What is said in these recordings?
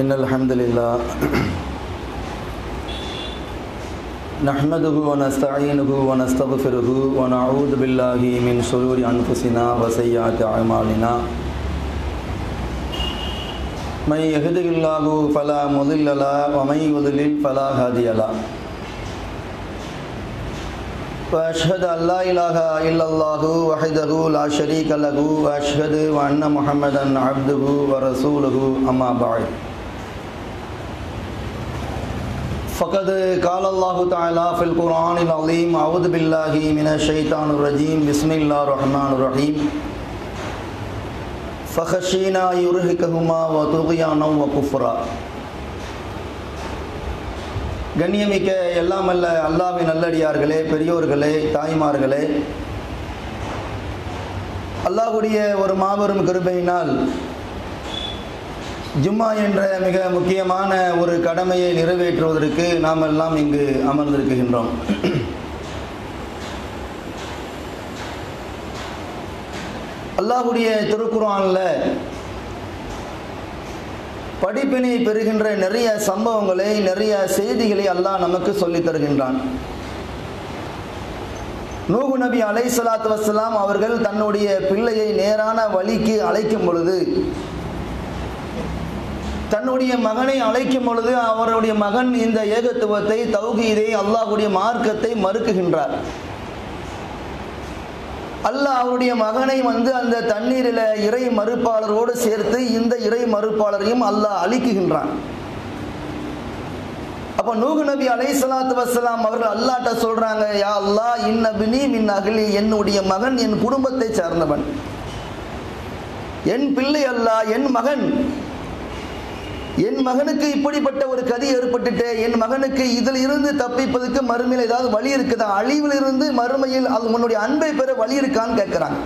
إن الحمد لله نحمده ونستعينه ونستغفره ونعوذ بالله من شرور أنفسنا وسيئات أعمالنا من يهده الله فلا مضل له ومن يضلل فلا هادي له وأشهد أن لا إله إلا الله وحده لا شريك له وأشهد أن محمدا عبده ورسوله أما بعد فقد قال الله تعالى في القرآن العظيم أعوذ بالله من الشيطان الرجيم بسم الله الرحمن الرحيم فخشينا يرهقهما وطغيانا وكفرا கண்ணியமிக்க எல்லாம் அல்ல அல்லாவின் நல்லடியார்களே பெரியோர்களே தாய்மார்களே அல்லாஹுடைய ஒரு மாபெரும் கிருபையினால் ஜும்மா என்ற மிக முக்கியமான ஒரு கடமையை நிறைவேற்றுவதற்கு நாம் எல்லாம் இங்கு அமர்ந்திருக்கின்றோம். அல்லாஹுடைய திருக்குறானில் படிப்பினை பெறுகின்ற நிறைய சம்பவங்களை நிறைய செய்திகளை அல்லாஹ் நமக்கு சொல்லித் தருகின்றான். நூகு நபி அலை சலாத்து வசலாம் அவர்கள் தன்னுடைய பிள்ளையை நேரான வழிக்கு அழைக்கும் பொழுது தன்னுடைய மகனை அழைக்கும் பொழுது அவருடைய மகன் இந்த ஏகத்துவத்தை தௌகீதை அல்லாஹுடைய மார்க்கத்தை மறுக்குகின்றார். அல்லாஹ் அவருடைய மகனை வந்து அந்த தண்ணீரில் இறை மறுப்பாளரோடு சேர்த்து இந்த இறை மறுப்பாளரையும் அல்லாஹ் அழிக்குகின்றான். அப்போ நூகு நபி அலை சலாத்து வசலாம் அவர்கள் அல்லாட்ட சொல்றாங்க யா அல்லா இன்னபினி மின் அகலி என்னுடைய மகன் என் குடும்பத்தை சார்ந்தவன். என் பிள்ளை அல்லா என் மகன் என் மகனுக்கு இப்படிப்பட்ட ஒரு கதி ஏற்பட்டுட்டு என் மகனுக்கு இதில் இருந்து தப்பிப்பதற்கு மறுமையில் ஏதாவது வழி இருக்குதா? அழிவில் இருந்து மறுமையில் அது உன்னுடைய அன்பை பெற வழி இருக்கான்னு கேட்கிறாங்க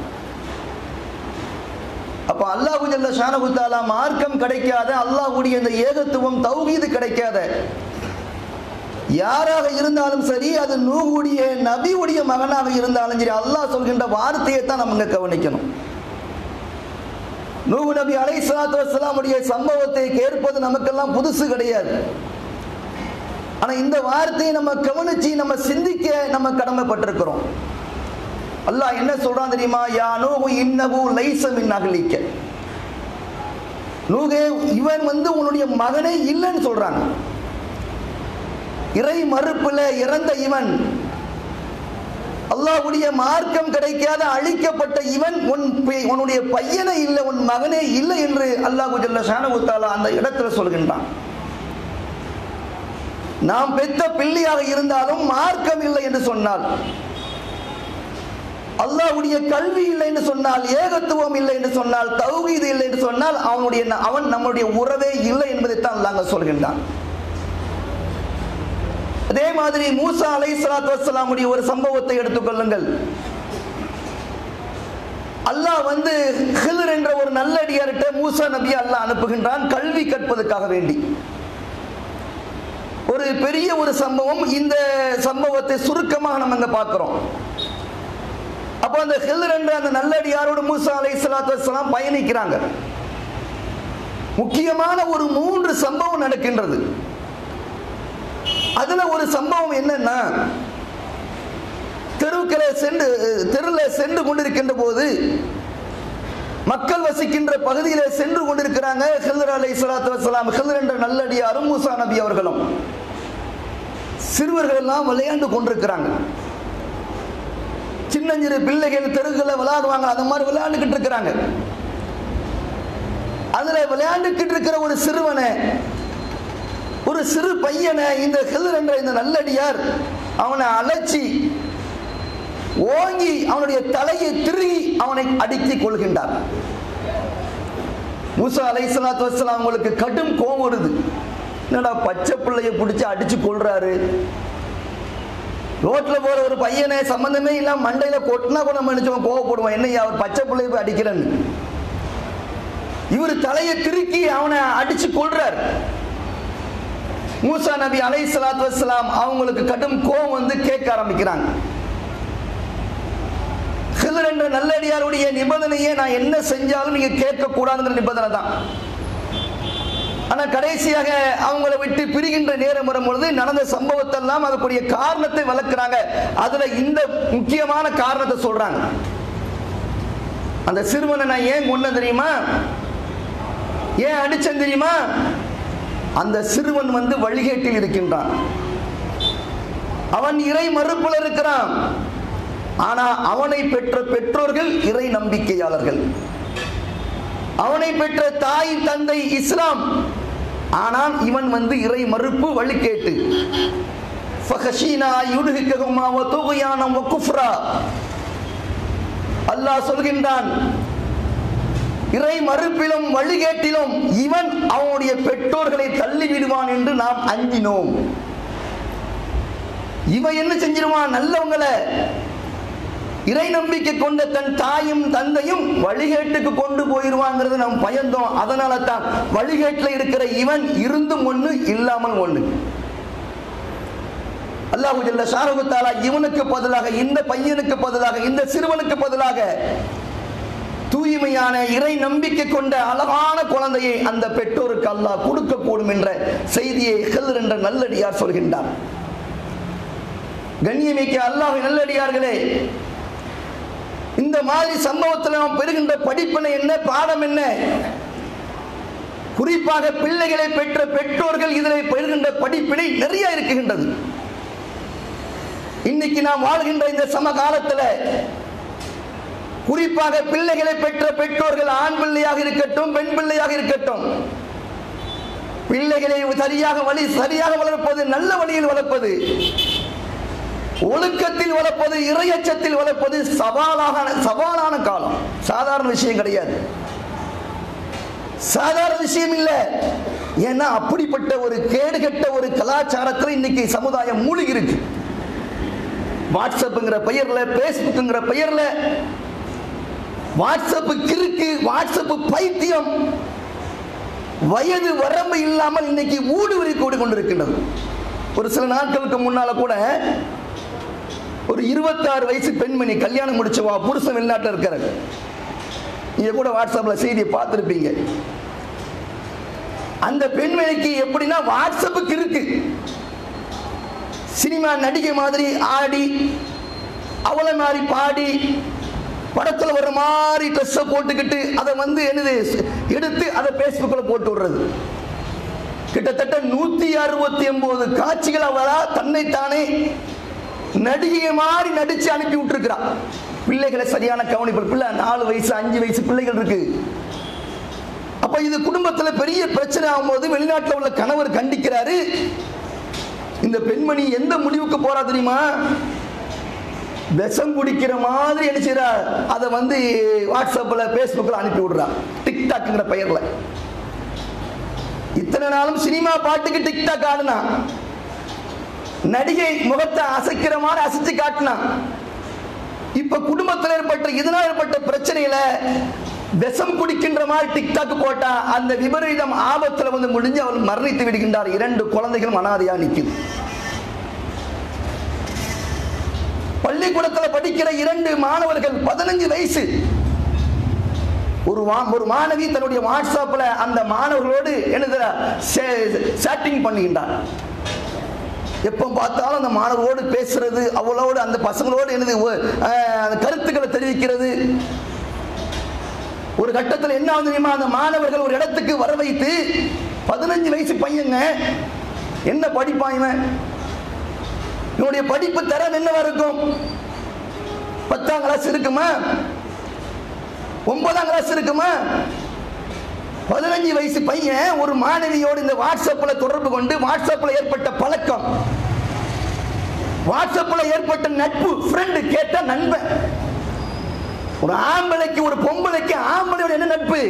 அப்ப அல்லாஹு ஜல்ல ஷானகுத்தாலா மார்க்கம் கிடைக்காத அல்லாஹுடைய இந்த ஏகத்துவம் தௌகீது கிடைக்காத யாராக இருந்தாலும் சரி அது நூகுடைய நபியுடைய மகனாக இருந்தாலும் சரி அல்லாஹ் சொல்கின்ற வார்த்தையை தான் நம்ம கவனிக்கணும். நூகு நபி அலை சலாத்து வசலாமுடைய சம்பவத்தை கேட்பது நமக்கெல்லாம் புதுசு கிடையாது. ஆனா இந்த வார்த்தையை நம்ம கவனிச்சு நம்ம சிந்திக்க நம்ம கடமைப்பட்டிருக்கிறோம். அல்லாஹ் என்ன சொல்றான் தெரியுமா? யா நூகு இன்னகு லைசமின் அகலிக்க நூகே இவன் வந்து உன்னுடைய மகனே இல்லைன்னு சொல்றாங்க. இறை மறுப்பில் இறந்த இவன் அல்லாஹ்வுடைய மார்க்கம் கிடைக்காத அழிக்கப்பட்ட இவன் உன் உன்னுடைய பையனே இல்லை உன் மகனே இல்லை என்று அல்லாஹு ஜல்ல ஷானகுத்தாலா அந்த இடத்துல சொல்கின்றான். நாம் பெத்த பிள்ளையாக இருந்தாலும் மார்க்கம் இல்லை என்று சொன்னால் அல்லாவுடைய கல்வி இல்லை என்று சொன்னால் ஏகத்துவம் இல்லை என்று சொன்னால் தௌகீது இல்லை என்று சொன்னால் அவனுடைய அவன் நம்முடைய உறவே இல்லை என்பதைத்தான் நாங்கள் சொல்கின்றான். அதே மாதிரி மூசா அலை சலாத்து வசலாமுடைய ஒரு சம்பவத்தை எடுத்துக்கொள்ளுங்கள் அல்லாஹ் வந்து ஹிலர் என்ற ஒரு நல்லடியார்கிட்ட மூசா நபி அல்லாஹ் அனுப்புகின்றான் கல்வி கற்பதற்காக வேண்டி. ஒரு பெரிய ஒரு சம்பவம் இந்த சம்பவத்தை சுருக்கமாக நம்ம இங்க பார்க்கிறோம். அப்போ அந்த ஹிலர் என்ற அந்த நல்லடியாரோடு மூசா அலை சலாத்து வசலாம் பயணிக்கிறாங்க. முக்கியமான ஒரு மூன்று சம்பவம் நடக்கின்றது. அதுல ஒரு சம்பவம் என்னன்னா தெருக்களை சென்று தெருவில் சென்று கொண்டிருக்கின்ற போது மக்கள் வசிக்கின்ற பகுதியில சென்று கொண்டிருக்கிறாங்க ஹில்தர் அலை சலாத்து வசலாம் ஹில்தர் என்ற நல்லடி மூசா நபி அவர்களும். சிறுவர்கள் எல்லாம் விளையாண்டு கொண்டிருக்கிறாங்க. சின்னஞ்சிறு பிள்ளைகள் தெருக்களை விளையாடுவாங்க அது மாதிரி விளையாண்டுக்கிட்டு இருக்கிறாங்க. அதுல விளையாண்டுக்கிட்டு இருக்கிற ஒரு சிறுவனை ஒரு சிறு பையனை இந்த ஹிலர் என்ற இந்த நல்லடியார் அவனை அழைச்சி ஓங்கி அவனுடைய தலையை திருகி அவனை அடுக்கிக் கொள்கின்றார். மூசா அலை சலாத்து வசலாம் அவங்களுக்கு கடும் கோபம் வருது. என்னடா பச்சை பிள்ளைய பிடிச்சி அடிச்சு கொள்றாரு ரோட்ல போற ஒரு பையனை சம்பந்தமே இல்லாம மண்டையில கொட்டினா கூட நம்ம நினைச்சவன் கோவப்படுவான். என்னையா அவர் பச்சை பிள்ளைய போய் அடிக்கிறேன்னு. இவர் தலையை திருக்கி அவனை அடிச்சு கொள்றார் மூசா நபி அலை சலாத்து வசலாம் அவங்களுக்கு கடும் கோபம் வந்து கேட்க ஆரம்பிக்கிறாங்க. ஹிதர் என்ற நல்லடியாருடைய நிபந்தனையை நான் என்ன செஞ்சாலும் நீங்க கேட்க நிபந்தனை தான். ஆனா கடைசியாக அவங்கள விட்டு பிரிகின்ற நேரம் வரும்பொழுது நடந்த சம்பவத்தெல்லாம் அதுக்குரிய காரணத்தை வளர்க்குறாங்க அதுல இந்த முக்கியமான காரணத்தை சொல்றாங்க. அந்த சிறுவனை நான் ஏன் கொன்ன தெரியுமா? ஏன் அடிச்சேன் தெரியுமா? அந்த சிறுவன் வந்து வழிகேட்டில் இருக்கின்றான். அவன் இறை மறுப்புல இருக்கிறான். ஆனா அவனை பெற்ற பெற்றோர்கள் இறை நம்பிக்கையாளர்கள். அவனை பெற்ற தாய் தந்தை இஸ்லாம். ஆனால் இவன் வந்து இறை மறுப்பு வழிகேட்டு. ஃபகஷீனா குஃப்ரா. அல்லாஹ் சொல்கின்றான் இறை மறுப்பிலும் வழிகேட்டிலும் இவன் அவனுடைய பெற்றோர்களை தள்ளி விடுவான் என்று நாம் அஞ்சினோம். இவன் என்ன செஞ்சிருவான்? நல்லவங்களை இறை நம்பிக்கை கொண்ட தன் தாயும் தந்தையும் வழிகேட்டுக்கு கொண்டு போயிருவாங்கிறது நாம் பயந்தோம். அதனால தான் வழிகேட்டில் இருக்கிற இவன் இருந்தும் ஒண்ணு இல்லாமல் ஒண்ணு. அல்லாஹு ஜல்ல இவனுக்கு பதிலாக இந்த பையனுக்கு பதிலாக இந்த சிறுவனுக்கு பதிலாக தூய்மையான இறை நம்பிக்கை கொண்ட அழகான குழந்தையை அந்த பெற்றோருக்கு அல்லாஹ் கொடுக்கக்கூடும் என்ற செய்தியை ஹெல்ர் என்ற நல்லடியார் சொல்கின்றார். கண்ணியமிக்க அல்லாஹ் நல்லடியார்களே இந்த மாதிரி சம்பவத்தில் நாம் பெறுகின்ற படிப்பினை என்ன பாடம் என்ன? குறிப்பாக பிள்ளைகளை பெற்ற பெற்றோர்கள் இதில் பெறுகின்ற படிப்பினை நிறைய இருக்குகின்றது இன்னைக்கு நாம் வாழ்கின்ற இந்த சமகாலத்தில் குறிப்பாக பிள்ளைகளை பெற்ற பெற்றோர்கள் ஆண் பிள்ளையாக இருக்கட்டும் பெண் பிள்ளையாக இருக்கட்டும். பிள்ளைகளை சரியாக வழி சரியாக வளர்ப்பது நல்ல வழியில் வளர்ப்பது. ஒழுக்கத்தில் வளர்ப்பது இறையச்சத்தில் வளர்ப்பது சவாலாக சவாலான காலம். சாதாரண விஷயம் கிடையாது. சாதாரண விஷயம் இல்ல. ஏன்னா அப்படிப்பட்ட ஒரு கேடுகட்ட ஒரு கலாச்சாரத்தில் இன்னைக்கு சமுதாயம் மூழ்கி இருக்கு வாட்ஸ்அப்புங்கிற பெயர்ல பேஸ்புக்குங்கிற பெயர்ல வாட்ஸ்அப் கிறுக்கு வாட்ஸ்அப் பைத்தியம். வயது வரம்பு இல்லாமல் இன்னைக்கு ஊடுருவி கூடி கொண்டிருக்கின்றது. ஒரு சில நாட்களுக்கு முன்னால கூட ஒரு இருபத்தாறு வயசு பெண்மணி கல்யாணம் முடிச்சவா புருஷன் வெளிநாட்டில் இருக்கிற நீங்க கூட வாட்ஸ்அப்ல செய்தியை பார்த்துருப்பீங்க. அந்த பெண்மணிக்கு எப்படின்னா வாட்ஸ்அப்புக்கு இருக்கு சினிமா நடிகை மாதிரி ஆடி அவளை மாதிரி பாடி படத்தில் வர மாதிரி ட்ரெஸ்ஸை போட்டுக்கிட்டு அதை வந்து என்னது எடுத்து அதை ஃபேஸ்புக்கில் போட்டு விடுறது. கிட்டத்தட்ட நூற்றி அறுபத்தி ஒன்பது காட்சிகள் அவரா தன்னைத்தானே நடிகை மாதிரி நடிச்சு அனுப்பி விட்டுருக்கிறா. பிள்ளைகளை சரியான கவனிப்பு பிள்ளை நாலு வயசு அஞ்சு வயசு பிள்ளைகள் இருக்கு. அப்ப இது குடும்பத்துல பெரிய பிரச்சனை ஆகும்போது வெளிநாட்டில் உள்ள கணவர் கண்டிக்கிறாரு. இந்த பெண்மணி எந்த முடிவுக்கு போறா தெரியுமா? விஷம் குடிக்கிற மாதிரி என்ன செய்யறா அதை வந்து வாட்ஸ்அப்ல ஃபேஸ்புக்கில் அனுப்பி விடுறா டிக்டாக்ங்கிற பெயர்ல. இத்தனை நாளும் சினிமா பாட்டுக்கு டிக்டாக் ஆடுனா நடிகை முகத்தை அசைக்கிற மாதிரி அசைச்சு காட்டினான். இப்ப குடும்பத்தில் ஏற்பட்ட இதனால் ஏற்பட்ட பிரச்சனையில விஷம் குடிக்கின்ற மாதிரி டிக்டாக் போட்டா அந்த விபரீதம் ஆபத்துல வந்து முடிஞ்சு அவள் மரணித்து விடுகின்றார். இரண்டு குழந்தைகளும் அனாதையா நிற்குது பள்ளிக்கூடத்தில் படிக்கிற இரண்டு மாணவர்கள் பதினஞ்சு வயசு. ஒரு ஒரு மாணவி தன்னுடைய வாட்ஸ்அப்ல அந்த மாணவர்களோடு என்னது சேட்டிங் பண்ணுகின்றார் எப்போ பார்த்தாலும் அந்த மாணவரோடு பேசுறது அவளோடு அந்த பசங்களோடு என்னது அந்த கருத்துக்களை தெரிவிக்கிறது. ஒரு கட்டத்தில் என்ன ஆகுது தெரியுமா? அந்த மாணவர்கள் ஒரு இடத்துக்கு வர வைத்து பதினஞ்சு வயசு பையங்க என்ன படிப்பான் இவன்? என்னுடைய படிப்பு தரம் என்னவா இருக்கும்? பத்தாம் கிளாஸ் இருக்குமா? ஒன்பதாம் கிளாஸ் இருக்குமா? பதினஞ்சு வயசு பையன் ஒரு மாணவியோடு இந்த வாட்ஸ்அப்பில் தொடர்பு கொண்டு வாட்ஸ்அப்பில் ஏற்பட்ட பழக்கம். வாட்ஸ்அப்பில் ஏற்பட்ட நட்பு ஃப்ரெண்டு கேட்ட நண்பன். ஒரு ஆம்பளைக்கு ஒரு பொம்பளைக்கு ஆம்பளையோட என்ன நட்பு?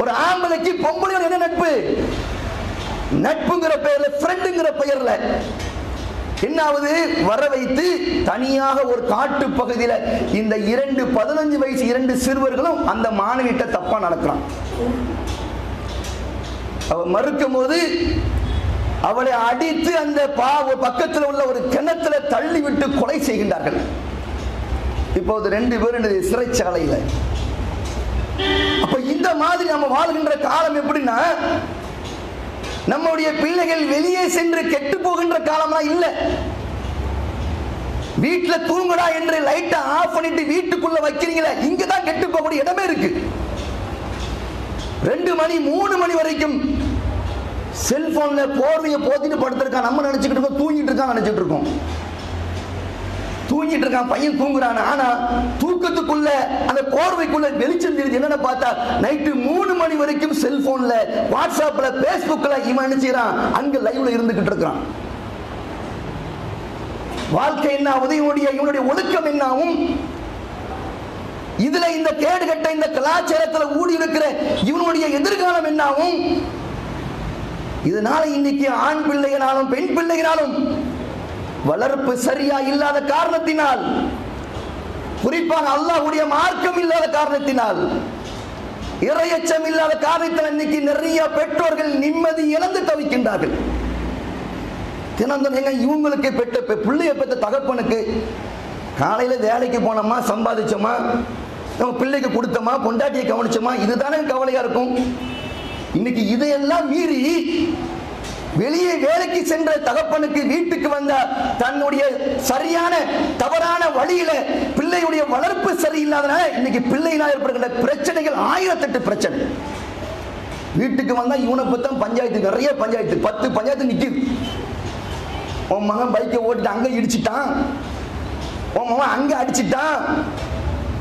ஒரு ஆம்பளைக்கு பொம்பளையோட என்ன நட்பு? நட்புங்கிற பெயர்ல ஃப்ரெண்டுங்கிற பெயர்ல. என்னாவது வர வைத்து தனியாக ஒரு காட்டு பகுதியில இந்த இரண்டு பதினஞ்சு வயசு இரண்டு சிறுவர்களும் அந்த மாணவிட்ட தப்பா நடக்கிறான். அவ மறுக்கும் போது அவளை அடித்து அந்த பா பக்கத்தில் உள்ள ஒரு கிணத்துல தள்ளி விட்டு கொலை செய்கின்றார்கள். இப்போது ரெண்டு பேரும் என்னது சிறைச்சாலையில். அப்ப இந்த மாதிரி நம்ம வாழ்கின்ற காலம் எப்படின்னா நம்முடைய பிள்ளைகள் வெளியே சென்று கெட்டு போகின்ற காலம்லாம் இல்ல. வீட்டுல தூங்குடா என்று லைட்டை ஆஃப் பண்ணிட்டு வீட்டுக்குள்ள வைக்கிறீங்களே இங்க தான் கெட்டு போகக்கூடிய இடமே இருக்கு. ரெண்டு மணி மூணு மணி வரைக்கும் செல்போன்ல போர்வையை போத்திட்டு படுத்திருக்கான். நம்ம நினைச்சுக்கிட்டு இருக்கோம் தூங்கிட்டு இருக்கான் நினைச்சிட்டு இருக்கோம். தூங்கிட்டு இருக்கான் பையன் தூங்குறான். ஆனா தூக்கத்துக்குள்ள பார்வைக்குள்ள வெளிச்சம் தெரிஞ்சு என்னென்ன பார்த்தா நைட்டு மூணு மணி வரைக்கும் செல்போன்ல வாட்ஸ்அப்ல பேஸ்புக்ல இவன் நினைச்சுறான் அங்க லைவ்ல இருந்துகிட்டு இருக்கிறான். வாழ்க்கை என்ன ஆகுது? இவனுடைய ஒழுக்கம் என்ன இதுல இந்த கேடு கட்ட இந்த கலாச்சாரத்துல ஊடி இருக்கிற இவனுடைய எதிர்காலம் என்ன இதனால இன்னைக்கு ஆண் பிள்ளைகளாலும் பெண் பிள்ளைகளாலும் வளர்ப்பு சரியா இல்லாத காரணத்தினால் குறிப்பாக அல்லாஹ்வுடைய மார்க்கம் இல்லாத காரணத்தினால் இறையச்சம் இல்லாத காரணத்தில் இன்னைக்கு நிறைய பெற்றோர்கள் நிம்மதி இழந்து தவிக்கின்றார்கள். தினந்தன் எங்க இவங்களுக்கு பெற்ற பிள்ளைய பெற்ற தகப்பனுக்கு காலையில வேலைக்கு போனோமா சம்பாதிச்சோமா நம்ம பிள்ளைக்கு கொடுத்தோமா பொண்டாட்டியை கவனிச்சோமா இதுதானே கவலையா இருக்கும். இன்னைக்கு இதையெல்லாம் மீறி வெளியே வேலைக்கு சென்ற தகப்பனுக்கு வீட்டுக்கு வந்த தன்னுடைய சரியான தவறான வழியில பிள்ளையுடைய வளர்ப்பு சரியில்லாதனால இன்னைக்கு பிள்ளையினால் ஏற்படுகின்ற பிரச்சனைகள் ஆயிரத்தெட்டு பிரச்சனை. வீட்டுக்கு வந்தா இவனை பத்தான் பஞ்சாயத்து நிறைய பஞ்சாயத்து பத்து பஞ்சாயத்து நிக்குது. உன் மகன் பைக்கை ஓட்டிட்டு அங்க இடிச்சிட்டான். உன் மகன் அங்க அடிச்சிட்டான்.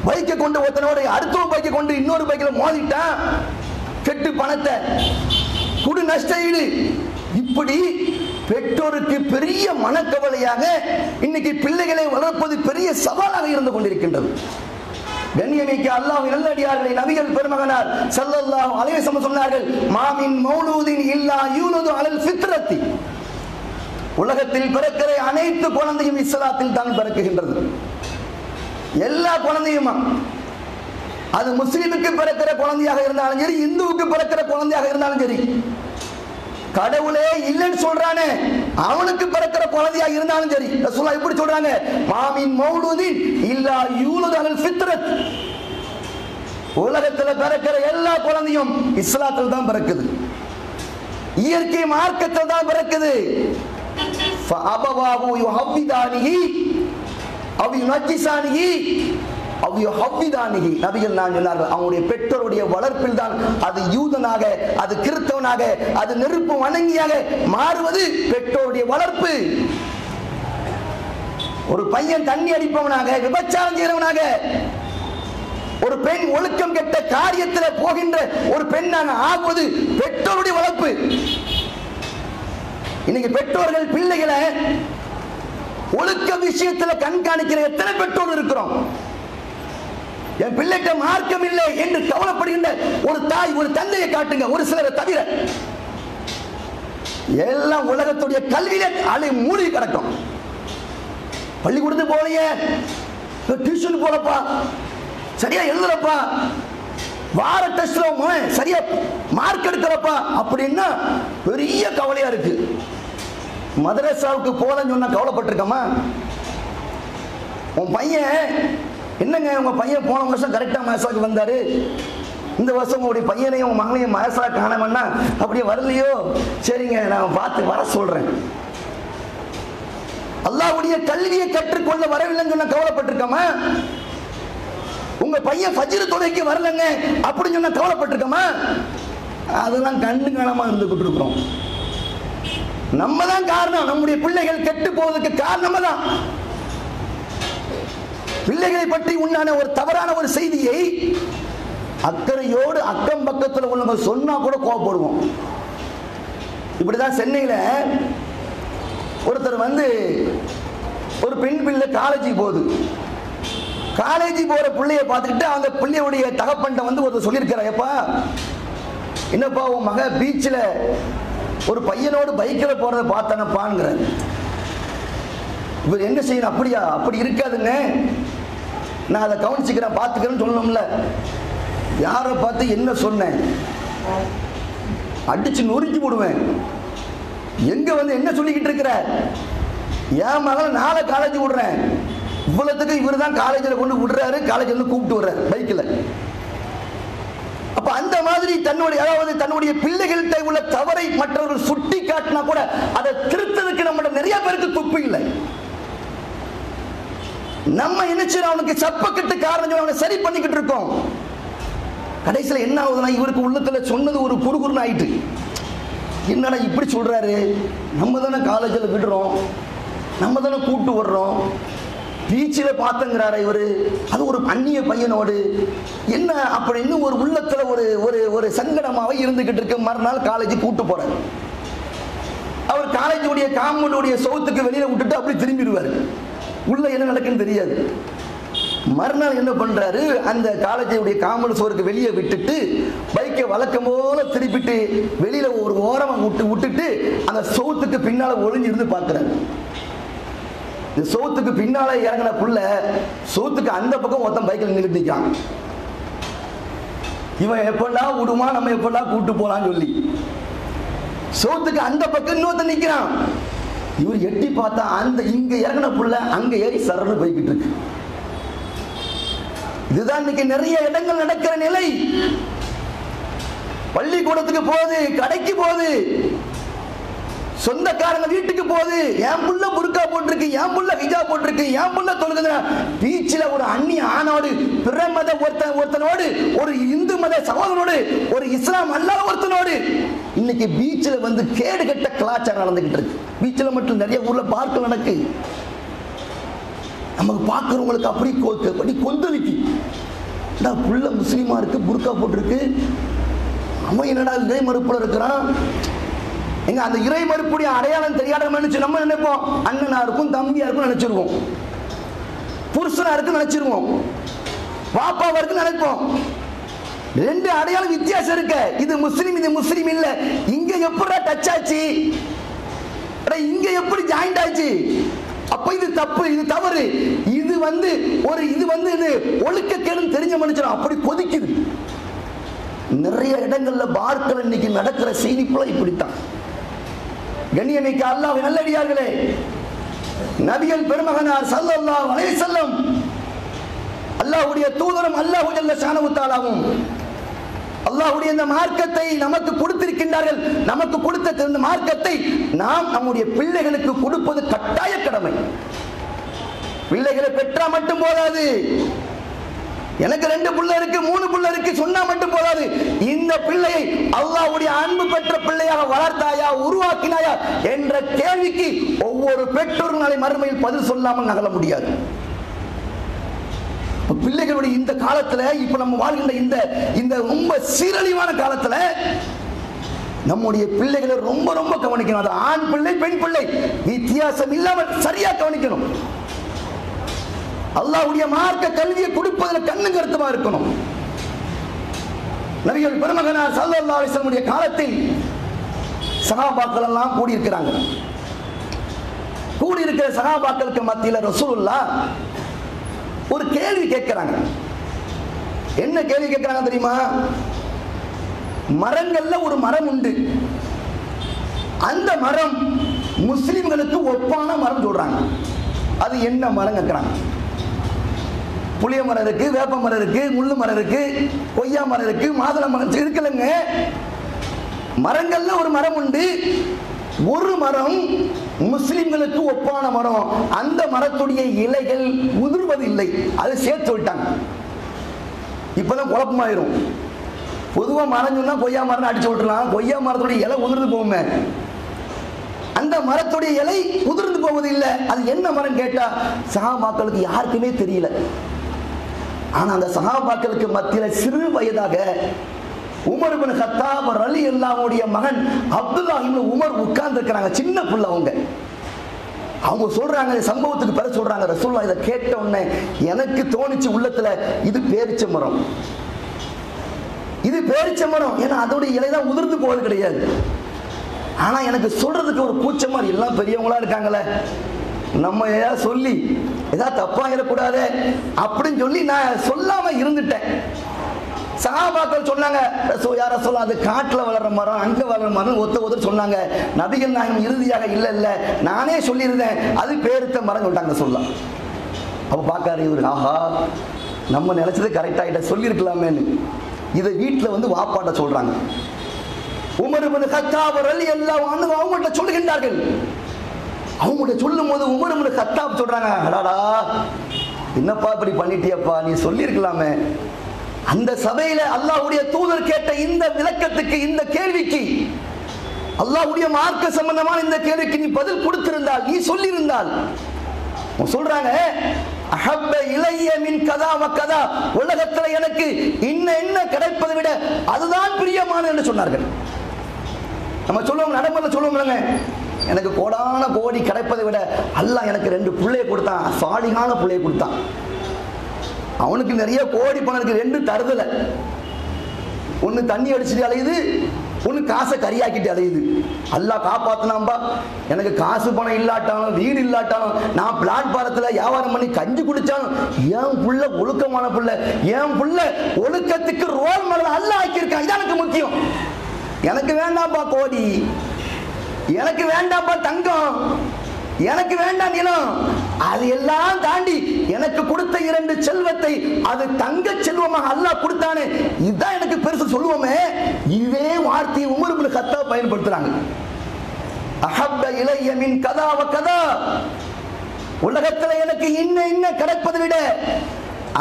பைக்கை கொண்டு ஒருத்தனோட அடுத்த பைக்கை கொண்டு இன்னொரு பைக்கில் மோதிட்டான். கெட்டு பணத்தை. குடு நஷ்ட ஈடு. இப்படி பெற்றோருக்கு பெரிய மனக்கவலையாக இன்னைக்கு பிள்ளைகளை வளர்ப்பது பெரிய சவாலாக இருந்து கொண்டிருக்கின்றது. கண்ணியமிக்க அல்லாஹ் நல்லடியார்களை நபிகள் பெருமகனார் ஸல்லல்லாஹு அலைஹி வஸல்லம் சொன்னார்கள் மாமின் மௌலூதின் இல்லா யூலது அலல் ஃபித்ரத்தி. உலகத்தில் பிறக்கிற அனைத்து குழந்தையும் இஸ்லாத்தில் தான் பிறக்குகின்றது. எல்லா குழந்தையுமா? அது முஸ்லிமுக்கு பிறக்கிற குழந்தையாக இருந்தாலும் சரி இந்துவுக்கு பிறக்கிற குழந்தையாக இருந்தாலும் சரி கடவுளே இல்லைன்னு சொல்றானே. அவனுக்கு பிறக்கிற குழந்தையா இருந்தாலும் சரி. ரசூலா இப்படி சொல்றாங்க. மாமின் மௌலூதின் இல்லா யூலுதல் ஃபித்ரத். உலகத்துல பிறக்கிற எல்லா குழந்தையும் இஸ்லாத்தில் தான் பிறக்குது. இயற்கை மார்க்கத்தில் தான் பிறக்குது. அபவாபு யுஹவ்விதானிஹி அவ் யுனஜிசானிஹி அவ்வியோ ஹவ்விதானிகி நபிகள் நான் சொன்னார்கள். அவங்களுடைய பெற்றோருடைய வளர்ப்பில் தான் அது யூதனாக அது கிறிஸ்தவனாக அது நெருப்பு வணங்கியாக மாறுவது பெற்றோருடைய வளர்ப்பு. ஒரு பையன் தண்ணி அடிப்பவனாக விபச்சாரம் செய்கிறவனாக ஒரு பெண் ஒழுக்கம் கெட்ட காரியத்தில் போகின்ற ஒரு பெண்ணாக ஆகுவது பெற்றோருடைய வளர்ப்பு. இன்னைக்கு பெற்றோர்கள் பிள்ளைகளை ஒழுக்க விஷயத்தில் கண்காணிக்கிற எத்தனை பெற்றோர் இருக்கிறோம்? என் பிள்ளைகிட்ட மார்க்கம் இல்லை என்று கவலைப்படுகின்ற ஒரு தாய் ஒரு தந்தையை காட்டுங்க ஒரு சிலரை தவிர. எல்லாம் உலகத்துடைய கல்வியில அலை மூடி கிடக்கும். பள்ளிக்கூடத்துக்கு போலையே டியூஷன் போலப்பா சரியா எழுதுறப்பா வார டெஸ்ட்ல சரியா மார்க் எடுக்கிறப்பா அப்படின்னா பெரிய கவலையா இருக்கு. மதரசாவுக்கு போலன்னு சொன்னா கவலைப்பட்டிருக்கமா? உன் பையன் என்னங்க உங்க பையன் போன வருஷம் கரெக்டா மதரசாவுக்கு வந்தாரு? இந்த வருஷம் உங்களுடைய பையனையும் உன் மகனையும் மதரசா காணவன்னா அப்படியே வரலையோ? சரிங்க நான் பார்த்து வர சொல்றேன். அல்லாவுடைய கல்வியை கற்றுக்கொள்ள வரவில்லைன்னு சொன்ன கவலைப்பட்டிருக்கோமா? உங்க பையன் ஃபஜ்ர் தொலைக்கு வரலங்க அப்படின்னு சொன்னா கவலைப்பட்டிருக்கோமா? அதெல்லாம் கண்ணு காணாம இருந்துகிட்டு இருக்கிறோம். நம்ம தான் காரணம். நம்முடைய பிள்ளைகள் கெட்டு போவதற்கு காரணம் தான் பிள்ளைகளை பற்றி உண்டான ஒரு தவறான ஒரு செய்தியை அக்கறையோடு அக்கம் பக்கத்தில் உள்ளவங்க சொன்னா கூட கோவப்படுவோம். இப்படிதான் சென்னையில ஒருத்தர் வந்து ஒரு பெண் பிள்ளை காலேஜுக்கு போகுது. காலேஜ் போற பிள்ளைய பார்த்துக்கிட்டு அந்த பிள்ளையுடைய தகப்பன்ட்ட வந்து ஒருத்தர் சொல்லியிருக்கிறார் எப்பா என்னப்பா உன் மக பீச்சில் ஒரு பையனோடு பைக்கில் போகிறத பார்த்தானப்பாங்கிற இவர் என்ன செய்யணும்? அப்படியா? அப்படி இருக்காதுங்க. நான் அதை கவனிச்சுக்கிறேன் பார்த்துக்கிறேன்னு சொல்லணும்ல. யாரை பார்த்து என்ன சொன்னேன்? அடிச்சு நொறுக்கி விடுவேன் எங்க வந்து என்ன சொல்லிக்கிட்டு இருக்கிற? என் மகளை நாளை காலேஜ் விடுறேன். இவ்வளோத்துக்கு இவர் தான் காலேஜில் கொண்டு விடுறாரு காலேஜ் வந்து கூப்பிட்டு வர்றாரு பைக்கில் அப்ப அந்த மாதிரி தன்னுடைய அதாவது தன்னுடைய பிள்ளைகள்கிட்ட உள்ள தவறை மற்றவர்கள் சுட்டி காட்டினா கூட அதை திருத்ததுக்கு நம்மள நிறைய பேருக்கு துப்பு இல்லை. நம்ம என்ன செய்யறோம் அவனுக்கு சப்பக்கிட்டு காரணம் சொல்லி அவனை சரி பண்ணிக்கிட்டு இருக்கோம். கடைசியில் என்ன ஆகுதுன்னா இவருக்கு உள்ளத்தில் சொன்னது ஒரு குறுகுறுன்னு ஆயிட்டு. என்னடா இப்படி சொல்கிறாரு நம்ம தானே காலேஜில் விடுறோம். நம்ம தானே கூட்டு வர்றோம். பீச்சில் பார்த்தங்கிறாரு இவர். அது ஒரு அந்நிய பையனோடு. என்ன அப்படின்னு ஒரு உள்ளத்தில் ஒரு ஒரு ஒரு சங்கடமாகவே இருந்துக்கிட்டு இருக்கு. மறுநாள் காலேஜ் கூட்டு போகிறேன் அவர் காலேஜுடைய காம்பவுண்டுடைய சவுத்துக்கு வெளியில் விட்டுட்டு அப்படி திரும்பிடுவார். உள்ள என்ன நடக்குன்னு தெரியாது. மறுநாள் என்ன பண்றாரு? அந்த காலேஜுடைய காமல் சோருக்கு வெளியே விட்டுட்டு பைக்கை வழக்கம் போல திருப்பிட்டு வெளியில ஒரு ஓரமா விட்டு விட்டுட்டு அந்த சோத்துக்கு பின்னால ஒளிஞ்சு இருந்து பார்க்கிறாரு. இந்த சோத்துக்கு பின்னால இறங்கின புள்ள சோத்துக்கு அந்த பக்கம் ஒருத்தன் பைக்கில் நின்றுட்டு நிற்கிறான் இவன் எப்படா விடுமா நம்ம எப்படா கூட்டு போலான்னு சொல்லி. சோத்துக்கு அந்த பக்கம் இன்னொருத்தன் நிற்கிறான் இவர் எட்டி பார்த்தா அந்த இங்க இறங்கின புள்ள அங்க ஏறி சரன்னு போய்கிட்டு இருக்கு. இதுதான் இன்னைக்கு நிறைய இடங்கள் நடக்கிற நிலை. பள்ளிக்கூடத்துக்கு போகுது கடைக்கு போகுது. சொந்தக்காரங்க வீட்டுக்கு போகுது. என் புள்ள புருக்கா போட்டிருக்கு என் புள்ள ஹிஜா போட்டிருக்கு என் புள்ள தொழுகுது பீச்சில் ஒரு அந்நிய ஆணோடு பிற மத ஒருத்தன் ஒருத்தனோடு ஒரு இந்து மத சகோதரனோடு ஒரு இஸ்லாம் அல்லாத ஒருத்தனோடு இன்னைக்கு பீச்சில் வந்து கேடு கெட்ட கலாச்சாரம் நடந்துகிட்டு இருக்கு. பீச்சில் மட்டும் நிறைய ஊரில் பார்க்க நடக்கு. நமக்கு பார்க்குறவங்களுக்கு அப்படி கொ- அப்படி கொந்தளிக்கு. நான் புள்ள முஸ்லீமாக இருக்குது புர்கா போட்டிருக்கு. அவன் என்னடா இதே மறுப்பில் இருக்கிறான்? எங்க அந்த இறை மறுப்புடைய அடையாளம் தெரியாத நினைச்சு நம்ம நினைப்போம். அண்ணனா இருக்கும் தம்பியா இருக்கும் நினைச்சிருவோம். புருஷனா இருக்கு நினைச்சிருவோம். பாப்பாவா இருக்கு நினைப்போம். ரெண்டு அடையாளம் வித்தியாசம் இருக்கு. இது முஸ்லீம் இது முஸ்லீம் இல்ல. இங்க எப்படி டச் ஆச்சு? அட, இங்க எப்படி ஜாயிண்ட் ஆச்சு? அப்ப இது தப்பு இது தவறு. இது வந்து ஒரு இது வந்து இது ஒழுக்கக்கேடுன்னு தெரிஞ்ச மனுஷன் அப்படி கொதிக்குது. நிறைய இடங்கள்ல பார்க்கல இன்னைக்கு நடக்கிற செய்தி போல இப்படித்தான். கண்ணியமிக்க அல்லாஹ் நல்லடியார்களே நபிகள் பெருமகனார் சல்லல்லா அலைஹி செல்லும் அல்லாஹ்வுடைய தூதரும் அல்லாஹு ஜல்ல ஷானஹு தஆலாவும் இந்த மார்க்கத்தை நமக்கு கொடுத்திருக்கின்றார்கள். நமக்கு கொடுத்த இந்த மார்க்கத்தை நாம் நம்முடைய பிள்ளைகளுக்கு கொடுப்பது கட்டாய கடமை. பிள்ளைகளை பெற்றா மட்டும் போதாது. எனக்கு ரெண்டு புள்ள இருக்கு மூணு புள்ள இருக்கு சொன்னா மட்டும் போதாது. இந்த பிள்ளையை அல்லாவுடைய அன்பு பெற்ற பிள்ளையாக வளர்த்தாயா உருவாக்கினாயா என்ற கேள்விக்கு ஒவ்வொரு பெற்றோர் நாளை மறுமையில் பதில் சொல்லாமல் நகல முடியாது. பிள்ளைகளுடைய இந்த காலத்துல இப்ப நம்ம வாழ்கின்ற இந்த இந்த ரொம்ப சீரழிவான காலத்துல நம்முடைய பிள்ளைகளை ரொம்ப ரொம்ப கவனிக்கணும். அது ஆண் பிள்ளை பெண் பிள்ளை வித்தியாசம் இல்லாமல் சரியா கவனிக்கணும். அல்லாவுடைய மார்க்க கல்வியை கொடுப்பதில் கண்ணு கருத்துமா இருக்கணும். நபிகள் பெருமகனார் சல்லல்லாஹு அலிஸ்லமுடைய காலத்தில் சகாபாக்கள் எல்லாம் கூடி இருக்கிறாங்க கூடி இருக்கிற சகாபாக்களுக்கு மத்தியில் ரசூலுல்லா ஒரு கேள்வி கேட்கிறாங்க. என்ன கேள்வி கேட்கிறாங்க தெரியுமா? மரங்கள்ல ஒரு மரம் உண்டு. அந்த மரம் முஸ்லிம்களுக்கு ஒப்பான மரம் சொல்றாங்க. அது என்ன மரம் கேட்கிறாங்க. புளிய மரம் இருக்கு வேப்ப மரம் இருக்கு முள்ளு மரம் இருக்கு கொய்யா மரம் இருக்கு மாதுளை மரம் இருக்குல்லங்க. மரங்கள்ல ஒரு மரம் உண்டு. ஒரு மரம் முஸ்லிம்களுக்கு ஒப்பான மரம். அந்த மரத்துடைய இலைகள் உதிர்வது இல்லை அது சேர்த்து விட்டாங்க. இப்பதான் குழப்பமாயிரும். பொதுவா மரம் சொன்னா கொய்யா மரம் அடிச்சு விட்டுலாம் கொய்யா மரத்துடைய இலை உதிர்ந்து போகுமே. அந்த மரத்துடைய இலை உதிர்ந்து போவது இல்லை அது என்ன மரம் கேட்டா சகாபாக்களுக்கு யாருக்குமே தெரியல. ஆனா அந்த சகாபாக்களுக்கு மத்தியில சிறு வயதாக உமர் பின் ஹத்தாப் ரலி அல்லாவுடைய மகன் அப்துல்லா உமர் உட்கார்ந்து இருக்கிறாங்க சின்ன பிள்ளை அவங்க. அவங்க சொல்றாங்க சம்பவத்துக்கு பிறகு சொல்றாங்க ரசூல்லா இதை கேட்ட உடனே எனக்கு தோணுச்சு உள்ளத்துல இது பேரிச்ச மரம். இது பேரிச்ச மரம். ஏன்னா அதோடைய இலை தான் உதிர்ந்து போவது கிடையாது. ஆனா எனக்கு சொல்றதுக்கு ஒரு கூச்சமா மாதிரி எல்லாம் பெரியவங்களா இருக்காங்களே. நம்ம ஏதாவது சொல்லி ஏதாவது தப்பாகிடக்கூடாது அப்படின்னு சொல்லி நான் சொல்லாமல் இருந்துட்டேன். சகாபாக்கள் சொன்னாங்க "ரசூ, யா அது காட்டில் வளர்ற மரம் அங்கே வளர்ற மரம் ஒத்த ஒருத்தர் சொன்னாங்க. நபிகள் நாயகம் இறுதியாக இல்லை இல்லை நானே சொல்லியிருந்தேன். அது பேருத்த மரம் சொல்லிட்டாங்க சொல்லலாம் அப்போ பார்க்காரு இவர் ஆஹா நம்ம நினைச்சது கரெக்டாகிட்ட சொல்லியிருக்கலாமேன்னு. இதை வீட்டில் வந்து வாப்பாட்ட சொல்கிறாங்க உமர் இப்னு கத்தாப் எல்லாம் அவங்கள்ட்ட சொல்லுகின்றார்கள். அவங்கள்ட்ட சொல்லும் போது உமர் இப்னு கத்தாப் சொல்றாங்க. அடாடா என்னப்பா இப்படி பண்ணிட்டியப்பா? நீ சொல்லியிருக்கலாமே. அந்த சபையில அல்லாஹ்வுடைய தூதர் கேட்ட இந்த விளக்கத்துக்கு இந்த கேள்விக்கு அல்லாஹ்வுடைய மார்க்க சம்பந்தமான இந்த கேள்விக்கு நீ பதில் கொடுத்திருந்தால் நீ சொல்லியிருந்தால் சொல்றாங்க அஹப்ப இளைய மின் கதா மக்கதா உலகத்துல எனக்கு இன்ன என்ன கிடைப்பதை விட அதுதான் பிரியமானது என்று சொன்னார்கள். நம்ம சொல்லுவோம் நடைமுறை சொல்லுவோம்லங்க. எனக்கு கோடான கோடி கிடைப்பதை விட அல்லாஹ் எனக்கு ரெண்டு பிள்ளைய கொடுத்தான் சாலிகான பிள்ளைய கொடுத்தான். அவனுக்கு நிறைய கோடி பணம் இருக்கு ரெண்டு தருதல. ஒன்னு தண்ணி அடிச்சுட்டு அலையுது ஒன்னு காசை கரியாக்கிட்டு அலையுது. அல்லாஹ் காப்பாத்தினாம்பா எனக்கு காசு பணம் இல்லாட்டாலும் வீடு இல்லாட்டாலும் நான் பிளாட்பாரத்தில் வியாபாரம் பண்ணி கஞ்சி குடிச்சாலும் என் புள்ள ஒழுக்கமான புள்ள என் புள்ள ஒழுக்கத்துக்கு ரோல் மாடல் அல்லாஹ் ஆக்கியிருக்கான். இதான் எனக்கு முக்கியம். எனக்கு வேண்டாம்ப்பா கோடி. எனக்கு வேண்டாம்ப்பா தங்கம். எனக்கு வேண்டாம் நிலம். அது எல்லாம் தாண்டி எனக்கு கொடுத்த இரண்டு செல்வத்தை அது தங்க செல்வமாக அல்லாஹ் கொடுத்தானே. இதுதான் எனக்கு பெருசு சொல்லுவோமே. இதே வார்த்தையை உமர் கத்தா பயன்படுத்துறாங்க. அஹப்ப இளைய மின் கதா கதா. உலகத்துல எனக்கு இன்ன இன்ன கிடைப்பதை விட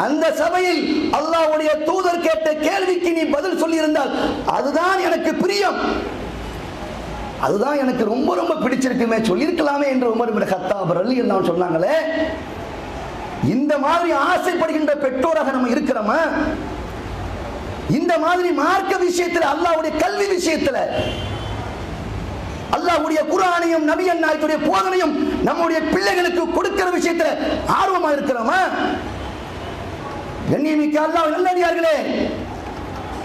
அந்த சபையில் அல்லாவுடைய தூதர் கேட்ட கேள்விக்கு நீ பதில் சொல்லியிருந்தால் அதுதான் எனக்கு பிரியம். அதுதான் எனக்கு ரொம்ப ரொம்ப பிடிச்சிருக்குமே சொல்லியிருக்கலாமே என்று உமர் பின் ஹத்தாப் ரலி ரலியல்லாஹு சொன்னாங்களே இந்த மாதிரி ஆசைப்படுகின்ற பெற்றோராக நம்ம இருக்கிறோமா? இந்த மாதிரி மார்க்க விஷயத்தில் அல்லாவுடைய கல்வி விஷயத்துல அல்லாஹ்வுடைய குரானையும் நபியன் நாயத்துடைய போதனையும் நம்முடைய பிள்ளைகளுக்கு கொடுக்கிற விஷயத்துல ஆர்வமா இருக்கிறோமா? கண்ணியமிக்க அல்லாஹ் நல்லடியார்களே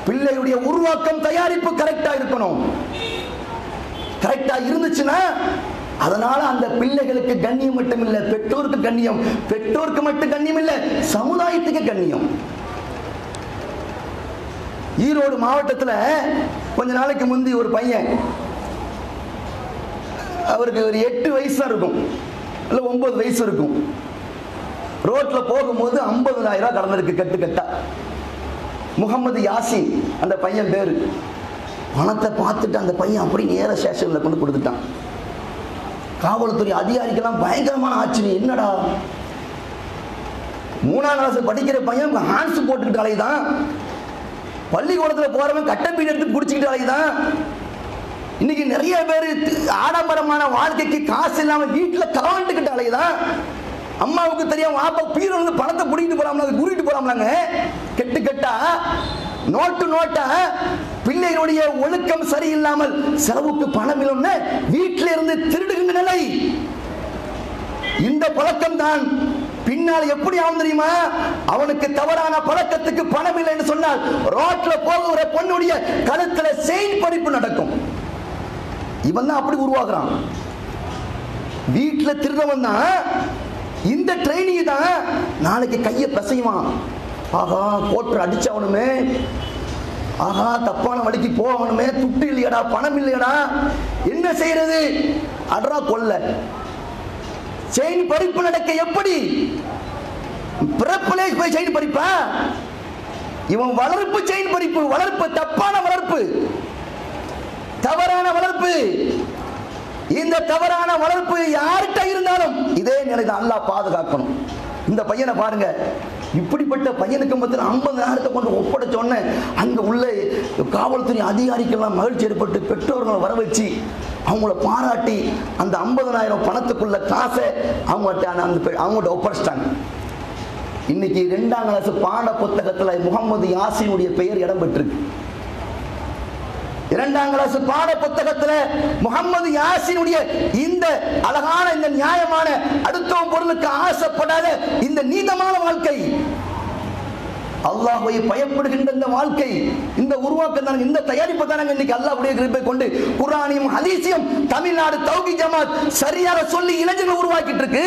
பிள்ளையுடைய உருவாக்கம் தயாரிப்பு கரெக்டா இருக்கணும். கரெக்டா இருந்துச்சுன்னா அதனால அந்த பிள்ளைகளுக்கு கண்ணியம் மட்டும் இல்லை பெற்றோருக்கு கண்ணியம். பெற்றோருக்கு மட்டும் கண்ணியம் இல்லை சமுதாயத்துக்கு கண்ணியம். ஈரோடு மாவட்டத்தில் கொஞ்ச நாளைக்கு முந்தி ஒரு பையன் அவருக்கு ஒரு எட்டு வயசு தான் இருக்கும். இல்லை ஒன்பது வயசு இருக்கும். ரோட்டில் போகும்போது ஐம்பதாயிரம் ரூபா கடந்திருக்கு கட்டு கட்டா முகமது யாசின் அந்த பையன் பேரு. பணத்தை பார்த்துட்டு அந்த பையன் அப்படி நேர ஸ்டேஷனில் கொண்டு கொடுத்துட்டான். காவல்துறை அதிகாரிக்கெல்லாம் பயங்கரமான ஆச்சரியம் என்னடா? மூணாம் கிளாஸ் படிக்கிற பையன் ஹான்ஸ் போட்டுக்கிட்டு அலைதான் பள்ளிக்கூடத்தில் போகிறவன் கட்டப்பீடு எடுத்து குடிச்சுக்கிட்டு அலைதான் இன்னைக்கு நிறைய பேர் ஆடம்பரமான வாழ்க்கைக்கு காசு இல்லாமல் வீட்டில் கவனிட்டுக்கிட்டு அலைதான் அம்மாவுக்கு தெரியாம வாப்பா பீரோ வந்து பணத்தை பிடிக்கிட்டு போறாமல கூட்டிகிட்டு போறாமலாங்க நோட்டு நோட்டா பிள்ளைகளுடைய ஒழுக்கம் சரியில்லாமல் செலவுக்கு பணம் இல்லைன்னு வீட்டில இருந்து திருடுகின்ற நிலை. இந்த பழக்கம் தான் பின்னால் எப்படி ஆகும் தெரியுமா? அவனுக்கு தவறான பழக்கத்துக்கு பணம் இல்லை என்று சொன்னால் ரோட்ல போகிற பொண்ணுடைய கழுத்துல செயின் படிப்பு நடக்கும். இவன் தான் அப்படி உருவாக்குறான். வீட்டில் திருடவன் தான் இந்த ட்ரைனிங் தான் நாளைக்கு கையை பிசைவான். ஆகா கோட்டர் அடிச்சவனுமே. ஆகா தப்பான வழிக்கு போகணுமே துட்டு இல்லையடா பணம் இல்லையடா. என்ன செய்யறது? அட்ரா கொல்ல. செயின் பறிப்பு நடக்க எப்படி? பிறப்பிலே போய் செயின் பறிப்பா? இவன் வளர்ப்பு செயின் பறிப்பு வளர்ப்பு தப்பான வளர்ப்பு. தவறான வளர்ப்பு. இந்த தவறான வளர்ப்பு யார்கிட்ட இருந்தாலும் இதே நிலை தான் அல்லாஹ் பாதுகாக்கணும். இந்த பையனை பாருங்க. இப்படிப்பட்ட பையனுக்கு மத்தியில் ஐம்பதாயிரத்தை கொண்டு ஒப்படைச்ச உடனே அங்கே உள்ள காவல்துறை அதிகாரிக்கெல்லாம் மகிழ்ச்சி ஏற்பட்டு பெற்றோர்களை வர வச்சு அவங்கள பாராட்டி அந்த ஐம்பதனாயிரம் பணத்துக்குள்ள காசை அவங்கள்ட்ட அந்த பெ- அவங்கள்ட்ட ஒப்படைச்சிட்டாங்க. இன்னைக்கு ரெண்டாம் கிளாஸ் பாட புத்தகத்தில் முகமது யாசினுடைய பெயர் இடம்பெற்றிருக்கு. இரண்டாம் கிளாஸ் பாட புத்தகத்துல முகமது யாசினுடைய இந்த அழகான இந்த நியாயமான அடுத்த பொருளுக்கு ஆசைப்படாத இந்த நீதமான வாழ்க்கை. அல்லாஹ்வை பயப்படுகின்ற இந்த வாழ்க்கை இந்த உருவாக்கம் தானே இந்த தயாரிப்பு தானங்க இன்னைக்கு அல்லாஹ்வுடைய கிருப்பை கொண்டு குரானியும் ஹதீஸையும் தமிழ்நாடு தௌகி ஜமாத் சரியாக சொல்லி இளைஞர்கள் உருவாக்கிட்டு இருக்கு.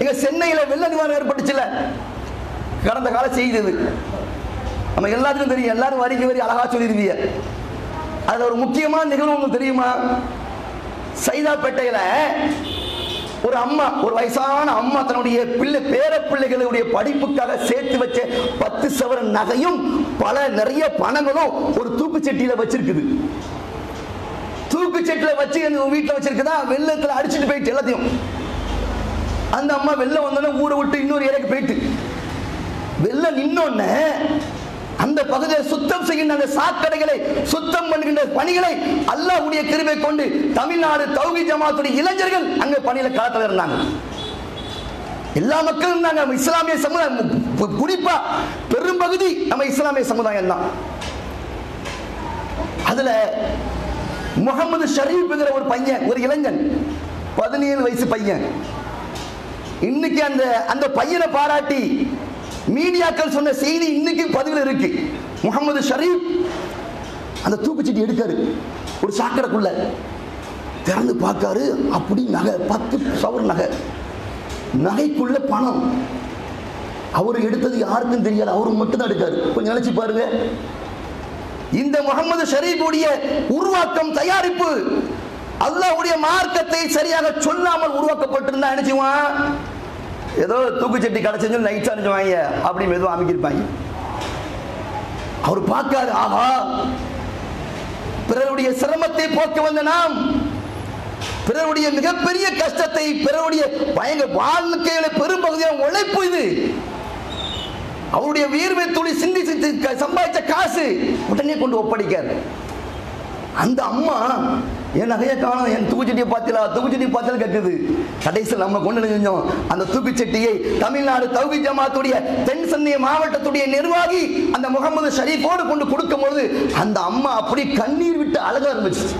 எங்க சென்னையில வெள்ள நிவாரணம் ஏற்பட்டுச்சுல. கடந்த கால செய்தது நம்ம எல்லாத்துக்கும் தெரியும். எல்லாரும் வரிக்கு வரி அழகா சொல்லிருவீங்க அது ஒரு முக்கியமான நிகழ்வு உங்களுக்கு தெரியுமா? சைதாப்பேட்டையில ஒரு அம்மா ஒரு வயசான அம்மா தன்னுடைய பிள்ளை பேர பிள்ளைகளுடைய படிப்புக்காக சேர்த்து வச்ச பத்து சவரன் நகையும் பல நிறைய பணங்களும் ஒரு தூக்குச்சட்டியில வச்சிருக்குது. தூக்குச்சட்டியில் வச்சு எங்க வீட்டில் வச்சிருக்குதா? வெள்ளத்துல அடிச்சுட்டு போயிட்டு எல்லாத்தையும். அந்த அம்மா வெளில வந்தோடனே ஊரை விட்டு இன்னொரு ஏரியாக்கு போயிட்டு. வெளில நின்னோடனே அந்த பகுதியை சுத்தம் செய்கின்ற அந்த சாக்கடைகளை சுத்தம் பண்ணுகின்ற பணிகளை அல்லாஹ்வுடைய கிருபை கொண்டு தமிழ்நாடு தௌஹி ஜமாத்துடைய இளைஞர்கள் அங்க பணியில களத்தில் இருந்தாங்க. எல்லா மக்களும் இருந்தாங்க. நம்ம இஸ்லாமிய சமுதாயம் குறிப்பா பெரும்பகுதி நம்ம இஸ்லாமிய சமுதாயம் தான். அதுல முகமது ஷரீஃப்ங்கிற ஒரு பையன் ஒரு இளைஞன் பதினேழு வயசு பையன். இன்னைக்கு அந்த அந்த பையனை பாராட்டி மீடியாக்கள் சொன்ன செய்தி இன்னைக்கு பதிவில் இருக்கு. முகமது ஷரீப் அந்த தூக்குச்சீட்டி எடுக்காரு. ஒரு சாக்கடைக்குள்ள திறந்து பார்க்காரு. அப்படி நகை பத்து சவர் நகை. நகைக்குள்ள பணம். அவர் எடுத்தது யாருக்கும் தெரியாது. அவரு மட்டும் தான் எடுக்காரு. கொஞ்சம் நினைச்சு பாருங்க. இந்த முகமது ஷரீஃபுடைய உருவாக்கம் தயாரிப்பு அல்லாஹ்வுடைய மார்க்கத்தை சரியாக சொல்லாமல் உருவாக்கப்பட்டிருந்தா நினைச்சுவான் ஏதோ தூக்குச்சட்டி கிடைச்சு நைட் அணிஞ்சுவாங்க அப்படி மெதுவாக அமைக்கிருப்பாங்க. அவர் பார்க்காரு ஆஹா பிறருடைய சிரமத்தை போக்க வந்த நாம் பிறருடைய மிகப்பெரிய கஷ்டத்தை பிறருடைய பயங்கர வாழ்க்கையில பெரும்பகுதியாக உழைப்பு இது. அவருடைய வியர்வை துளி சிந்திச்சு சம்பாதிச்ச காசு உடனே கொண்டு ஒப்படைக்கார். அந்த அம்மா என் நகையை காணும் என் தூக்குச்சட்டியை பார்த்தீங்களா தூக்குச்சட்டி பார்த்தா கேட்குது. கடைசியில் நம்ம கொண்டு வந்து செஞ்சோம். அந்த தூக்குச்சட்டியை தமிழ்நாடு தௌகி ஜமாத்துடைய தென் சந்திய மாவட்டத்துடைய நிர்வாகி அந்த முகமது ஷரீஃபோடு கொண்டு கொடுக்கும் பொழுது அந்த அம்மா அப்படி கண்ணீர் விட்டு அழக ஆரம்பிச்சிச்சு.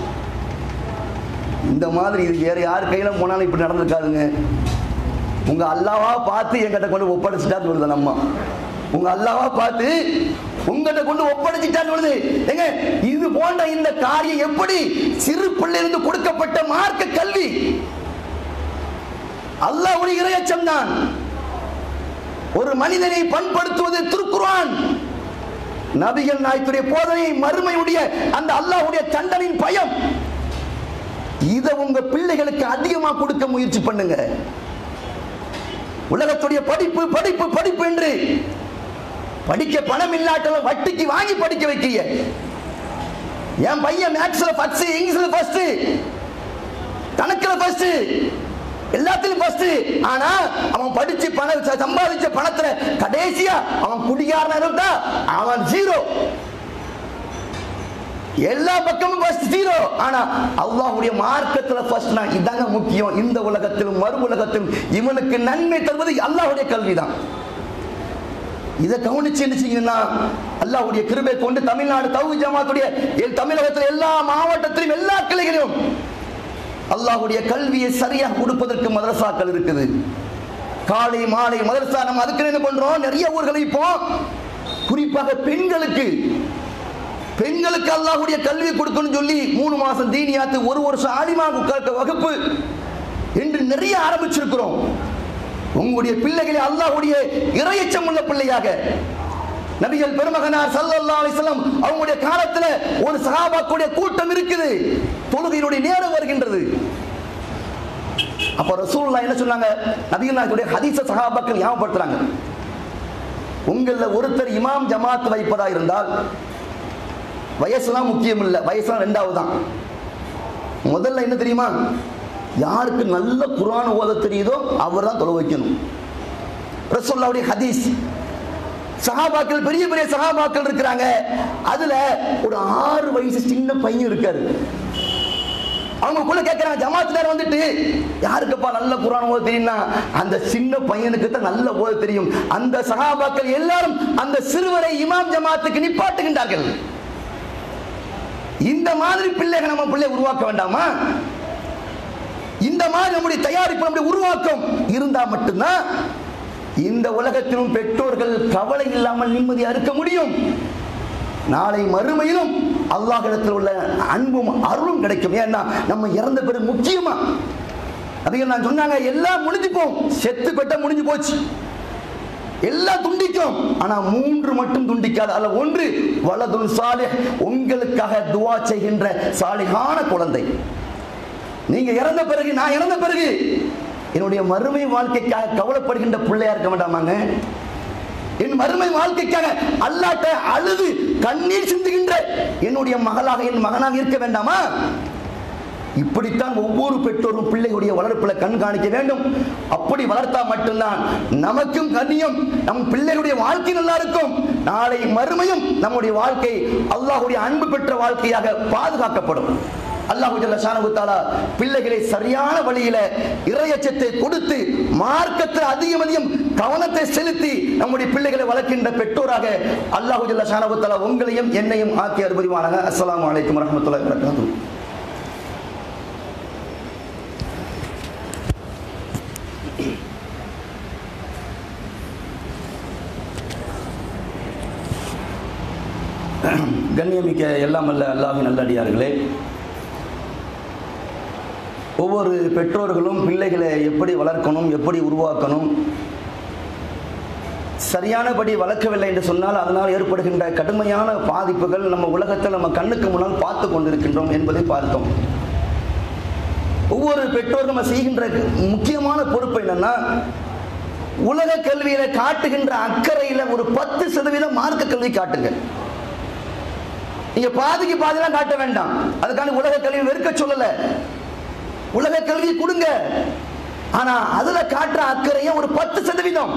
இந்த மாதிரி இது வேற யார் கையில போனாலும் இப்படி நடந்திருக்காதுங்க. உங்க அல்லாவா பார்த்து என்கிட்ட கொண்டு ஒப்படைச்சிட்டா வருது அந்த அம்மா. உங்க அல்லாவா பார்த்து உங்கள்கிட்ட கொண்டு ஒப்படைச்சிட்டான்னு சொல்லுது. ஏங்க இது போன்ற இந்த காரியம் எப்படி சிறு பிள்ளையிலிருந்து கொடுக்கப்பட்ட மார்க்க கல்வி? அல்லாஹ்வுடைய இரையச்சம் தான். ஒரு மனிதனை பண்படுத்துவது திருக்குறான் நபிகள் நாயத்துடைய போதனை மறுமையுடைய அந்த அல்லாஹ்வுடைய தண்டனின் பயம். இதை உங்க பிள்ளைகளுக்கு அதிகமா கொடுக்க முயற்சி பண்ணுங்க. உலகத்துடைய படிப்பு படிப்பு படிப்பு என்று படிக்க பணம் இல்லாட்டாலும் வட்டிக்கு வாங்கி படிக்க வைக்கிய என் பையன் மேக்ஸ்ல ஃபர்ஸ்ட் இங்கிலீஷ்ல ஃபர்ஸ்ட் கணக்குல ஃபர்ஸ்ட் எல்லாத்திலும் ஃபர்ஸ்ட் ஆனா அவன் படிச்சு பணம் ச- சம்பாதிச்ச பணத்துல கடைசியா அவன் குடிகாரனா இருந்தா அவன் ஜீரோ எல்லா பக்கமும் ஃபர்ஸ்ட் ஜீரோ ஆனா அல்லாஹ்வுடைய மார்க்கத்துல ஃபர்ஸ்ட்னா இதாங்க முக்கியம். இந்த உலகத்திலும் மறு உலகத்திலும் இவனுக்கு நன்மை தருவது அல்லாஹ்வுடைய கல்விதான். இதை கவனிச்சு என்ன செய்யணும்னா கிருபை கொண்டு தமிழ்நாடு தவு ஜமாத்துடைய தமிழகத்தில் எல்லா மாவட்டத்திலும் எல்லா கிளைகளிலும் அல்லாஹுடைய கல்வியை சரியாக கொடுப்பதற்கு மதரசாக்கள் இருக்குது. காலை மாலை மதரசா நம்ம அதுக்கு என்ன பண்றோம்? நிறைய ஊர்களை இப்போ குறிப்பாக பெண்களுக்கு பெண்களுக்கு அல்லாஹுடைய கல்வி கொடுக்கணும்னு சொல்லி மூணு மாசம் தீனியாத்து ஒரு வருஷம் ஆலிமா வகுப்பு என்று நிறைய ஆரம்பிச்சிருக்கிறோம். உங்களுடைய பிள்ளைகளை அல்லாஹ்வுடைய இறையச்சம் உள்ள பிள்ளையாக. நபிகள் பெருமகனார் சல்லல்லா அலைஹி அவங்களுடைய காலத்தில் ஒரு சகாபாக்குடைய கூட்டம் இருக்குது. தொழுகையினுடைய நேரம் வருகின்றது. அப்ப ரசூல்லா என்ன சொன்னாங்க? நபிகள் நாயகத்துடைய ஹதீஸ சகாபாக்கள் ஞாபகப்படுத்துறாங்க. உங்களில் ஒருத்தர் இமாம் ஜமாத் வைப்பதா இருந்தால் வயசுலாம் முக்கியம் இல்லை வயசுலாம் ரெண்டாவது தான் முதல்ல என்ன தெரியுமா? யாருக்கு நல்ல குரான் ஓத தெரியுதோ அவர் தான் தொலை வைக்கணும். ரசோல்லாவுடைய ஹதீஸ். சகாபாக்கள் பெரிய பெரிய சகாபாக்கள் இருக்கிறாங்க. அதுல ஒரு ஆறு வயசு சின்ன பையன் இருக்காரு. அவங்களுக்குள்ள கேட்கறாங்க ஜமாத்துதார் வந்துட்டு யாருக்குப்பா நல்ல குரான் ஓத தெரியும்னா? அந்த சின்ன பையனுக்கு தான் நல்ல ஓத தெரியும். அந்த சகாபாக்கள் எல்லாரும் அந்த சிறுவரை இமாம் ஜமாத்துக்கு நிப்பாட்டுகின்றார்கள். இந்த மாதிரி பிள்ளைகளை நம்ம பிள்ளை உருவாக்க வேண்டாமா? இந்த மாதிரி நம்முடைய தயாரிப்பு நம்முடைய உருவாக்கம் இருந்தா மட்டும்தான் இந்த உலகத்திலும் பெற்றோர்கள் கவலை இல்லாமல் நிம்மதியா இருக்க முடியும். நாளை மறுமையிலும் அல்லாஹிடத்தில் உள்ள அன்பும் அருளும் கிடைக்கும். ஏன்னா நம்ம இறந்த பிறகு முக்கியமா அதிகம் நான் சொன்னாங்க எல்லாம் முடிஞ்சுப்போம் செத்து பெட்ட முடிஞ்சு போச்சு. எல்லாம் துண்டிக்கும். ஆனா மூன்று மட்டும் துண்டிக்காது. அல்ல ஒன்று வலதுன் சாலை உங்களுக்காக துவா செய்கின்ற சாலிகான குழந்தை. நீங்க இறந்த பிறகு நான் இறந்த பிறகு என்னுடைய மறுமை வாழ்க்கைக்காக கவலைப்படுகின்ற பிள்ளையா இருக்க வேண்டாமாங்க? என் மறுமை வாழ்க்கைக்காக அல்லாட்ட அழுது கண்ணீர் சிந்துகின்ற என்னுடைய மகளாக என் மகனாக இருக்க வேண்டாமா? இப்படித்தான் ஒவ்வொரு பெற்றோரும் பிள்ளைகளுடைய வளர்ப்பில் கண்காணிக்க வேண்டும். அப்படி வளர்த்தா மட்டும்தான் நமக்கும் கண்ணியம் நம் பிள்ளைகளுடைய வாழ்க்கை நல்லா இருக்கும். நாளை மறுமையும் நம்முடைய வாழ்க்கை அல்லாஹுடைய அன்பு பெற்ற வாழ்க்கையாக பாதுகாக்கப்படும். அல்லாஹு ஜல்ல ஷானஹு தஆலா பிள்ளைகளை சரியான வழியில இறையச்சத்தை கொடுத்து மார்க்கத்தில் அதிகம் அதிகம் கவனத்தை செலுத்தி நம்முடைய பிள்ளைகளை வளர்க்கின்ற பெற்றோராக அல்லாஹு ஜல்ல ஷானஹு தஆலா உங்களையும் என்னையும் ஆக்கி அருபுரிவானாக அஸ்ஸலாமு அலைக்கும் வரஹ்மத்துல்லாஹி வபரகாத்துஹு. கண்ணியமிக்க எல்லாம் அல்ல அல்லாஹின் நல்லடியார்களே. ஒவ்வொரு பெற்றோர்களும் பிள்ளைகளை எப்படி வளர்க்கணும் எப்படி உருவாக்கணும்? சரியானபடி வளர்க்கவில்லை என்று சொன்னால் அதனால் ஏற்படுகின்ற கடுமையான பாதிப்புகள் நம்ம உலகத்தில் நம்ம கண்ணுக்கு முன்னால் பார்த்து கொண்டிருக்கின்றோம் என்பதை பார்த்தோம். ஒவ்வொரு பெற்றோர் நம்ம செய்கின்ற முக்கியமான பொறுப்பு என்னன்னா உலக கல்வியில காட்டுகின்ற அக்கறையில ஒரு பத்து சதவீதம் மார்க்க கல்வி காட்டுங்க. நீங்க பாதிக்கு பாதிலாம் காட்ட வேண்டாம். அதுக்கான உலக கல்வி வெறுக்க சொல்லலை. உலக கல்வி கொடுங்க. ஆனா அதுல காட்டுற அக்கறையை ஒரு பத்து சதவீதம்.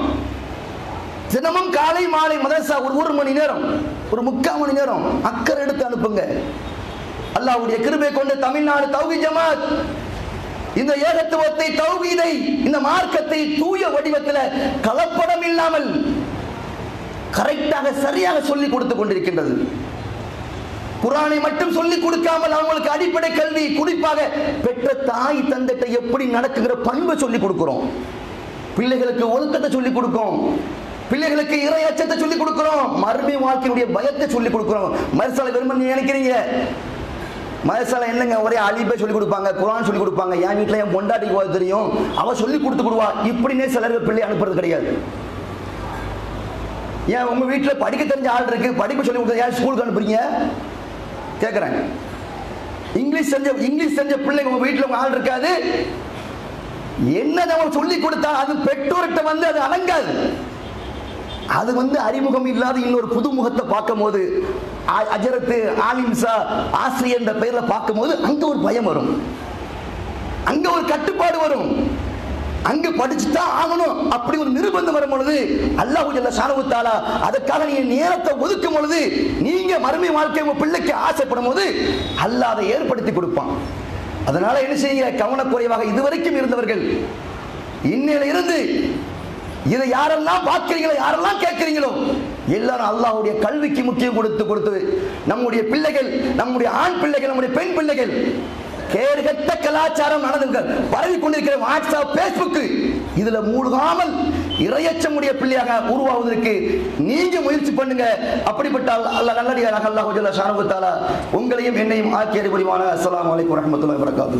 தினமும் காலை மாலை மதரசா ஒரு ஒரு மணி நேரம் ஒரு முக்கால் மணி நேரம் அக்கறை எடுத்து அனுப்புங்க. அல்லாவுடைய கிருபை கொண்டு தமிழ்நாடு தௌகி ஜமாத் இந்த ஏகத்துவத்தை தௌகீதை இந்த மார்க்கத்தை தூய வடிவத்தில் கலப்படம் இல்லாமல் கரெக்டாக சரியாக சொல்லி கொடுத்து கொண்டிருக்கின்றது. குரானை மட்டும் சொல்லி கொடுக்காமல் அவங்களுக்கு அடிப்படை கல்வி குறிப்பாக பெற்ற தாய் தந்தைகிட்ட எப்படி நடக்குகிற பண்பை சொல்லி கொடுக்கிறோம்? பிள்ளைகளுக்கு ஒழுக்கத்தை சொல்லி கொடுக்கும் பிள்ளைகளுக்கு இறை அச்சத்தை சொல்லி கொடுக்கிறோம். மறுமை வாழ்க்கையுடைய பயத்தை சொல்லி கொடுக்கிறோம். மறுசாலை வெறுமன் நினைக்கிறீங்க? மதசால என்னங்க ஒரே அழிப்பை சொல்லி கொடுப்பாங்க குரான் சொல்லி கொடுப்பாங்க. என் வீட்டில் என் பொண்டாட்டிக்கு போக தெரியும். அவ சொல்லி கொடுத்து கொடுவா இப்படின்னே சிலர்கள் பிள்ளை அனுப்புறது கிடையாது. ஏன் உங்க வீட்டில் படிக்க தெரிஞ்ச ஆள் இருக்கு? படிப்பு சொல்லி கொடுத்தா ஏன் ஸ்கூலுக்கு அனுப்புறீங்க? கேட்குறேன் இங்கிலீஷ் செஞ்ச இங்கிலீஷ் செஞ்ச பிள்ளைங்க உங்கள் வீட்டில் உங்கள் ஆள் இருக்காது. என்ன நம்ம சொல்லி கொடுத்தா அது பெற்றோர்கிட்ட வந்து அது அடங்காது. அது வந்து அறிமுகம் இல்லாத இன்னொரு புது முகத்தை பார்க்கும் போது அ- அஜரத்து ஆலிம்சா ஆசிரியர் என்ற பெயரில் பார்க்கும் போது ஒரு பயம் வரும். அங்கே ஒரு கட்டுப்பாடு வரும். அங்க படிச்சுதான் ஆகணும். அப்படி ஒரு நிர்பந்தம் வரும் பொழுது அல்லாஹ் ஜல்ல ஷானஹு அதுக்காக நீங்க நேரத்தை ஒதுக்கும் பொழுது நீங்க மறுமை வாழ்க்கை உங்க பிள்ளைக்கு ஆசைப்படும் போது அல்லாஹ் அதை ஏற்படுத்தி கொடுப்பான். அதனால என்ன செய்யுங்க? கவனக்குறைவாக இதுவரைக்கும் இருந்தவர்கள் இன்னையில இருந்து இதை யாரெல்லாம் பார்க்கிறீங்களோ யாரெல்லாம் கேட்கிறீங்களோ எல்லாரும் அல்லாஹ்வுடைய கல்விக்கு முக்கியம் கொடுத்து கொடுத்து நம்முடைய பிள்ளைகள் நம்முடைய ஆண் பிள்ளைகள் நம்முடைய பெண் பிள்ளைகள் கேடுகட்ட கலாச்சாரம் நடந்துங்க பரவி கொண்டிருக்கிற வாட்ஸ்அப் பேஸ்புக் இதுல மூழ்காமல் இரையச்சமுடைய பிள்ளையாக உருவாவதற்கு நீங்க முயற்சி பண்ணுங்க. அப்படிப்பட்ட அல்ல- நல்லடியாக அல்லாஹ் ஜல்ல உங்களையும் என்னையும் ஆக்கியது புரிவான அஸ்லாம் வலைக்கம் வரமத்துல வரகாத்து